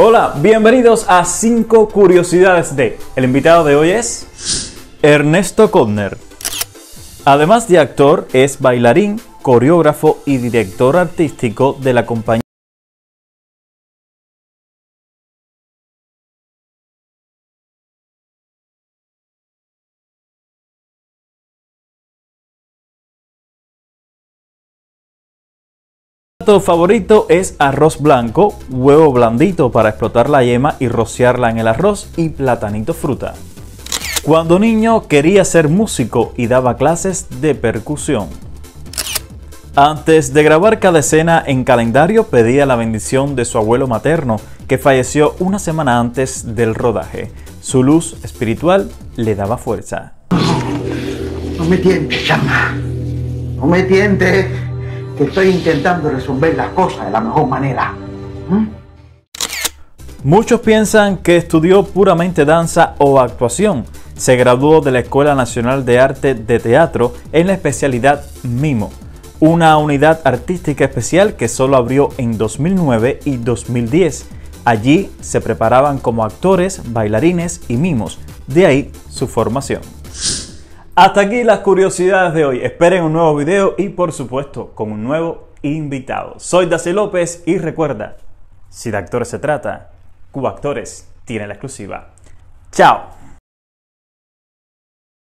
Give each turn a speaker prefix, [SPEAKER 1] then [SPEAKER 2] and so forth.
[SPEAKER 1] Hola, bienvenidos a 5 curiosidades de. El invitado de hoy es Ernesto Kodner. Además de actor, es bailarín, coreógrafo y director artístico de la compañía favorito es arroz blanco, huevo blandito para explotar la yema y rociarla en el arroz y platanito fruta. Cuando niño quería ser músico y daba clases de percusión. Antes de grabar cada escena en calendario pedía la bendición de su abuelo materno, que falleció una semana antes del rodaje. Su luz espiritual le daba fuerza.
[SPEAKER 2] No me tientes. No me tientes, estoy intentando resolver las cosas de la mejor manera. ¿Mm?
[SPEAKER 1] Muchos piensan que estudió puramente danza o actuación. Se graduó de la Escuela Nacional de Arte de Teatro en la especialidad Mimo, una unidad artística especial que solo abrió en 2009 y 2010. Allí se preparaban como actores, bailarines y mimos, de ahí su formación. Hasta aquí las curiosidades de hoy. Esperen un nuevo video y por supuesto con un nuevo invitado. Soy Daci López y recuerda, si de actores se trata, Cuba Actores tiene la exclusiva. Chao.